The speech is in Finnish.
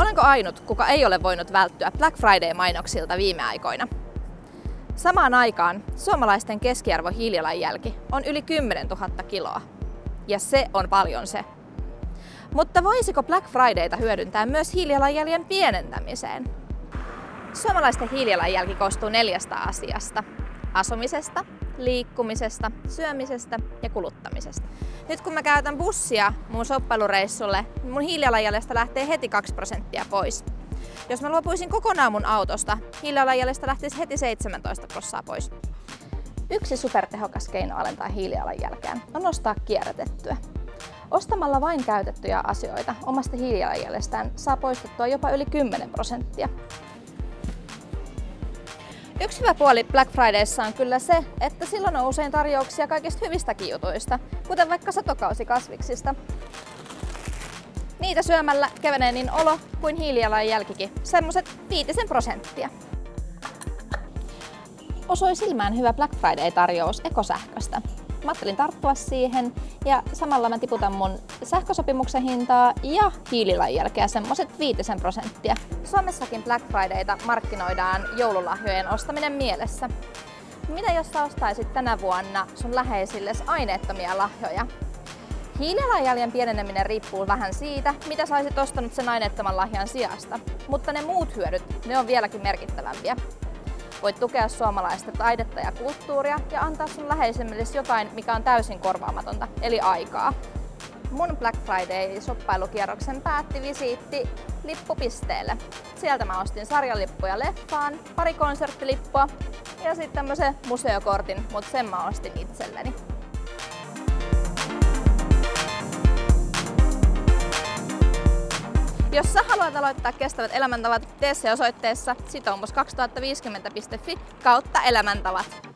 Olenko ainut, kuka ei ole voinut välttyä Black Friday-mainoksilta viime aikoina? Samaan aikaan suomalaisten keskiarvo hiilijalanjälki on yli 10 000 kiloa. Ja se on paljon se. Mutta voisiko Black Fridayta hyödyntää myös hiilijalanjäljen pienentämiseen? Suomalaisten hiilijalanjälki koostuu neljästä asiasta. Asumisesta, liikkumisesta, syömisestä ja kuluttamisesta. Nyt kun mä käytän bussia mun soppailureissulle, mun hiilijalanjäljestä lähtee heti 2 prosenttia pois. Jos mä luopuisin kokonaan mun autosta, hiilijalanjäljestä lähtisi heti 17 prosenttia pois. Yksi supertehokas keino alentaa hiilijalanjälkeä on ostaa kierrätettyä. Ostamalla vain käytettyjä asioita omasta hiilijalanjäljestään saa poistettua jopa yli 10 prosenttia. Yksi hyvä puoli Black Fridayssa on kyllä se, että silloin on usein tarjouksia kaikista hyvistäkin jutuista, kuten vaikka satokausikasviksista. Niitä syömällä kevenee niin olo kuin hiilijalanjälkikin, semmoset viitisen prosenttia. Osui silmään hyvä Black Friday-tarjous ekosähköstä. Mä ajattelin tarttua siihen ja samalla mä tiputan mun sähkösopimuksen hintaa ja hiilijalanjälkeä semmoset viitisen prosenttia. Suomessakin Black Fridayta markkinoidaan joululahjojen ostaminen mielessä. Mitä jos sä ostaisit tänä vuonna sun läheisilles aineettomia lahjoja? Hiilijalanjäljen pieneneminen riippuu vähän siitä, mitä saisit ostanut sen aineettoman lahjan sijasta, mutta ne muut hyödyt, ne on vieläkin merkittävämpiä. Voit tukea suomalaista taidetta ja kulttuuria ja antaa sun läheisemmille jotain, mikä on täysin korvaamatonta, eli aikaa. Mun Black Friday-soppailukierroksen päätti visiitti lippupisteelle. Sieltä mä ostin sarjalippuja leffaan, pari konserttilippua ja sitten tämmöisen museokortin, mutta sen mä ostin itselleni. Jos sä haluat aloittaa kestävät elämäntavat, tee se osoitteessa sitoumus2050.fi kautta elämäntavat.